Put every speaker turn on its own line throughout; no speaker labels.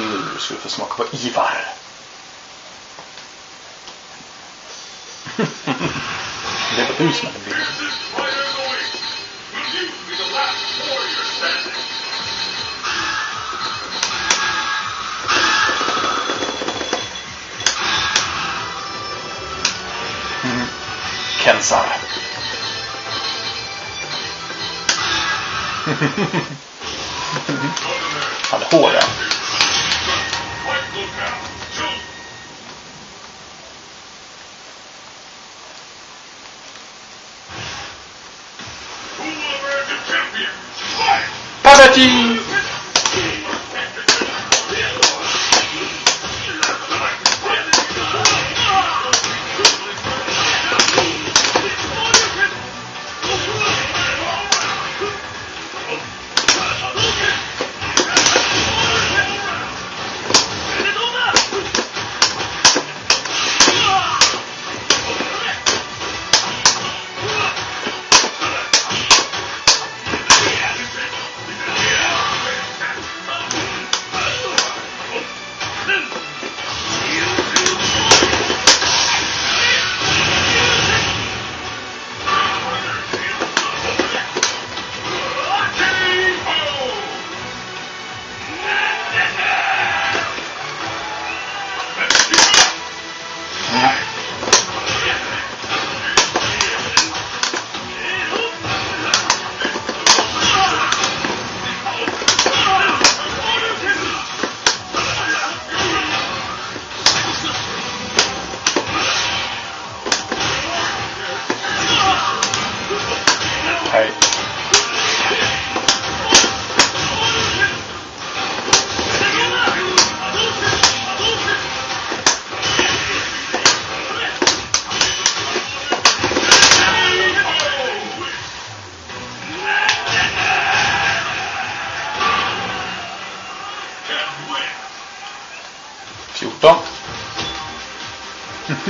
Nu ska vi få smaka på Ivar. det var du som hade blivit. Mm. Kensar. Han är hård ja.
tchau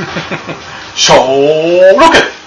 小ロケ。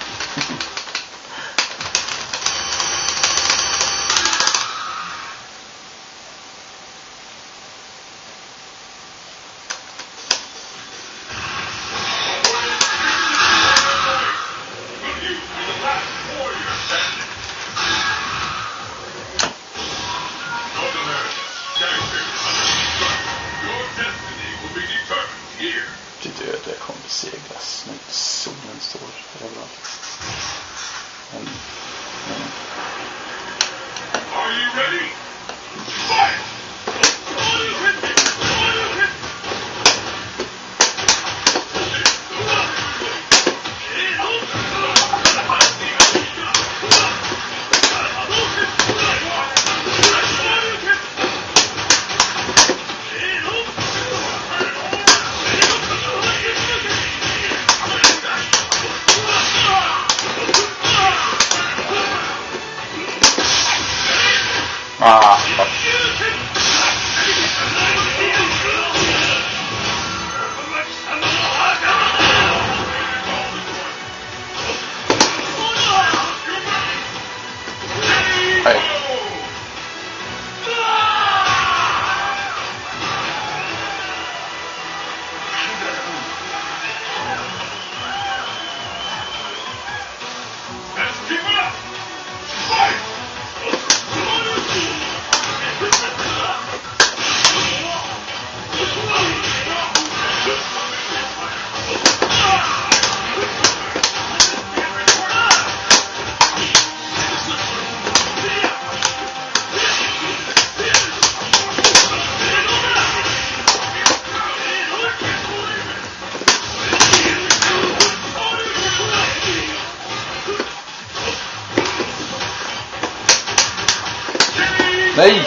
Nej!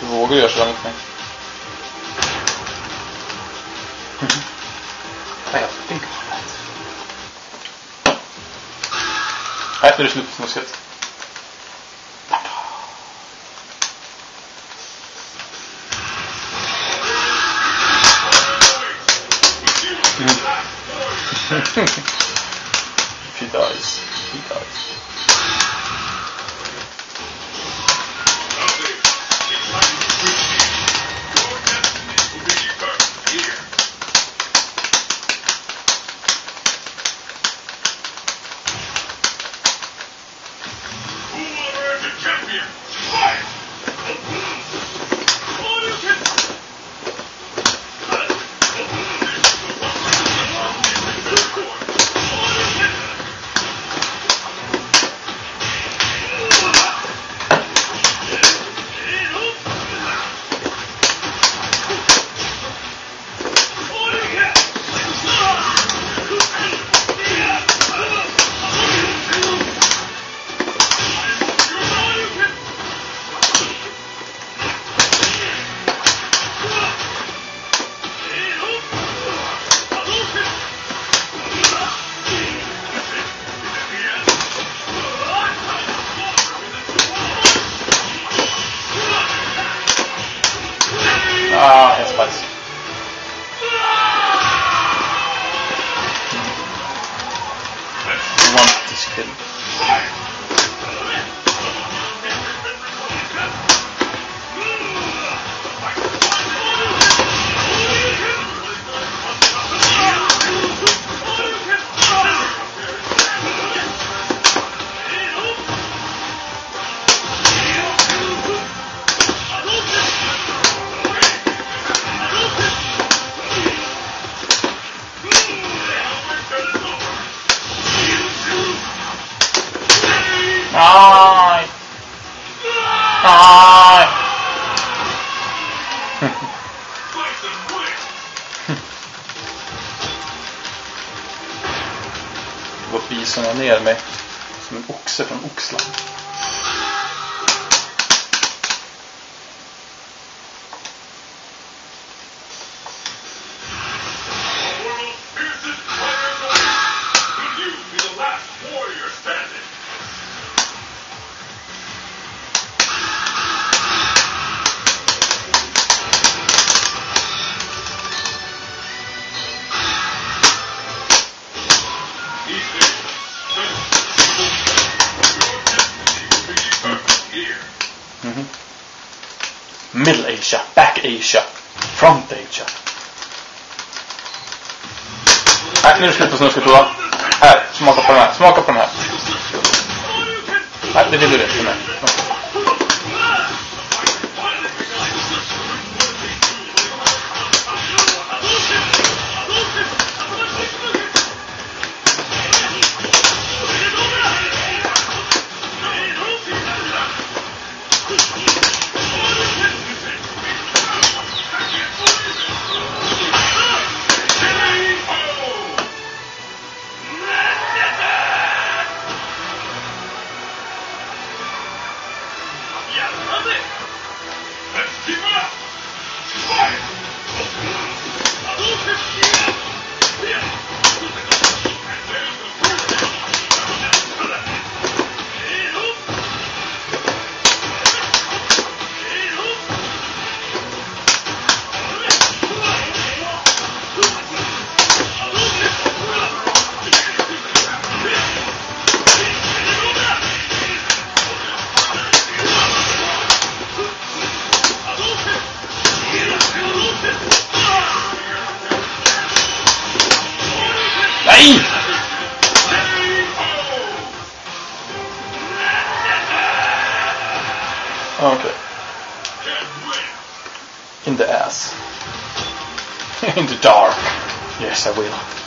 Du vågar göra sådär mot mig. Nej, jag. Nej, nu är det slut på Que pedais. Que Fidóis. också från Oxland. from nature. Nej, nu slutar snuskkulturen. Här, smaka på den här. Smaka på den här. Nej, det blir du
rätt för mig.
太
贵了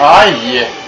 阿姨。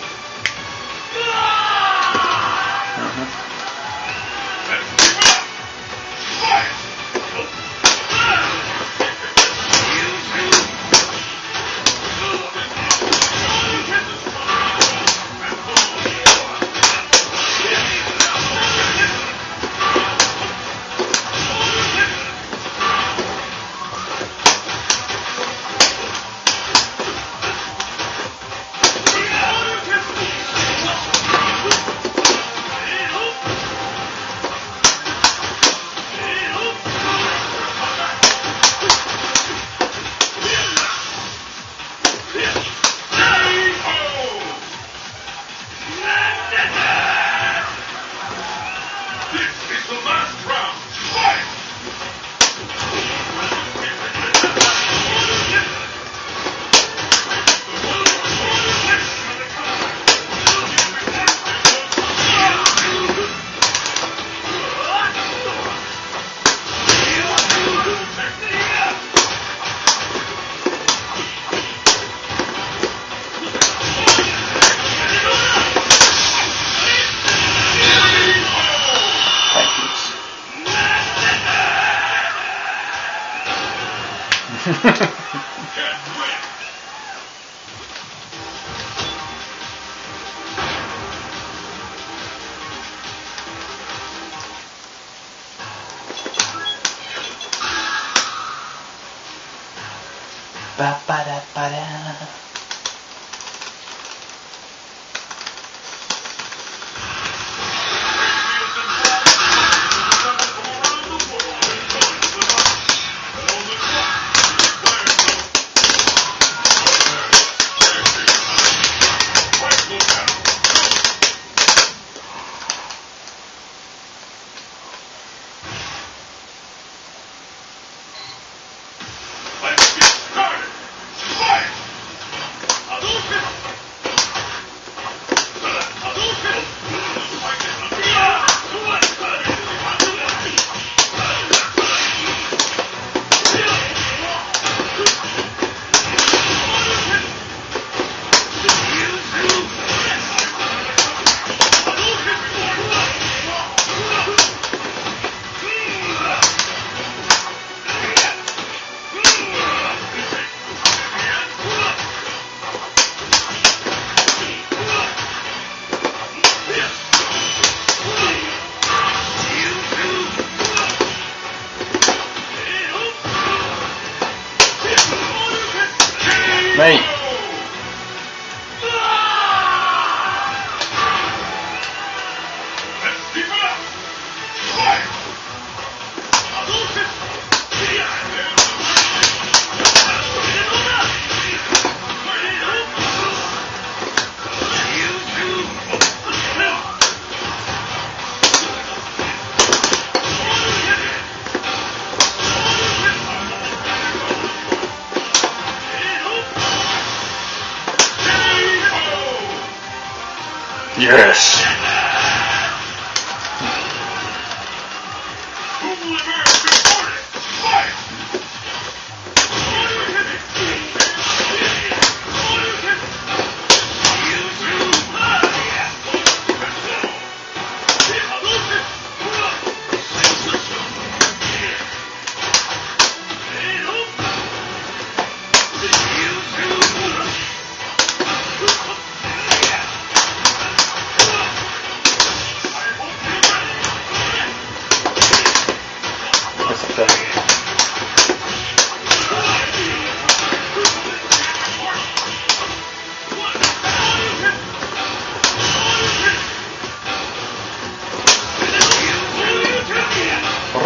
だ
ったね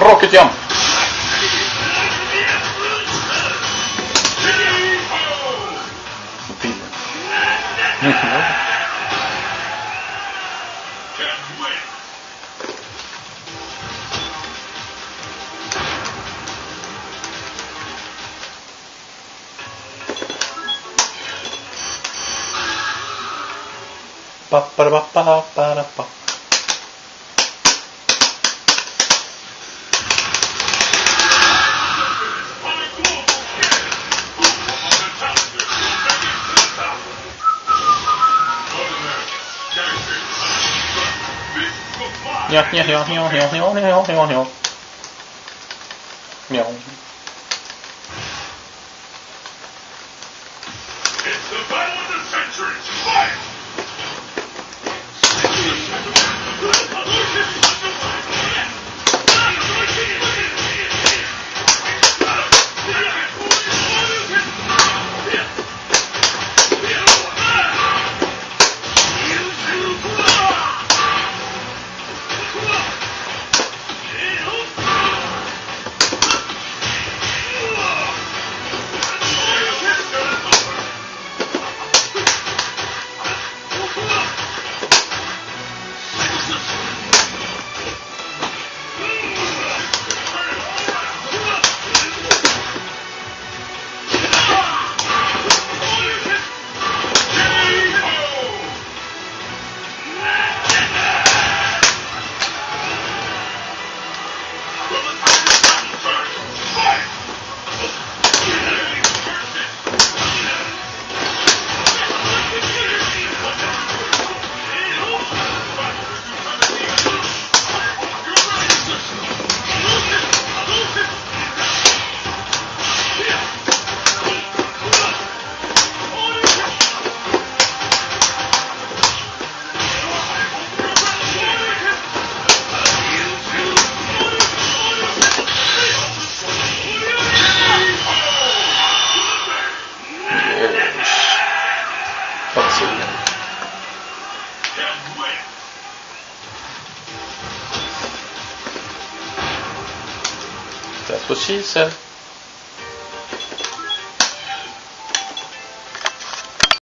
rocket jump. Pa, pa, pa, pa, pa, pa.
黑曜黑曜黑曜黑
曜黑
曜黑
曜秒。She said.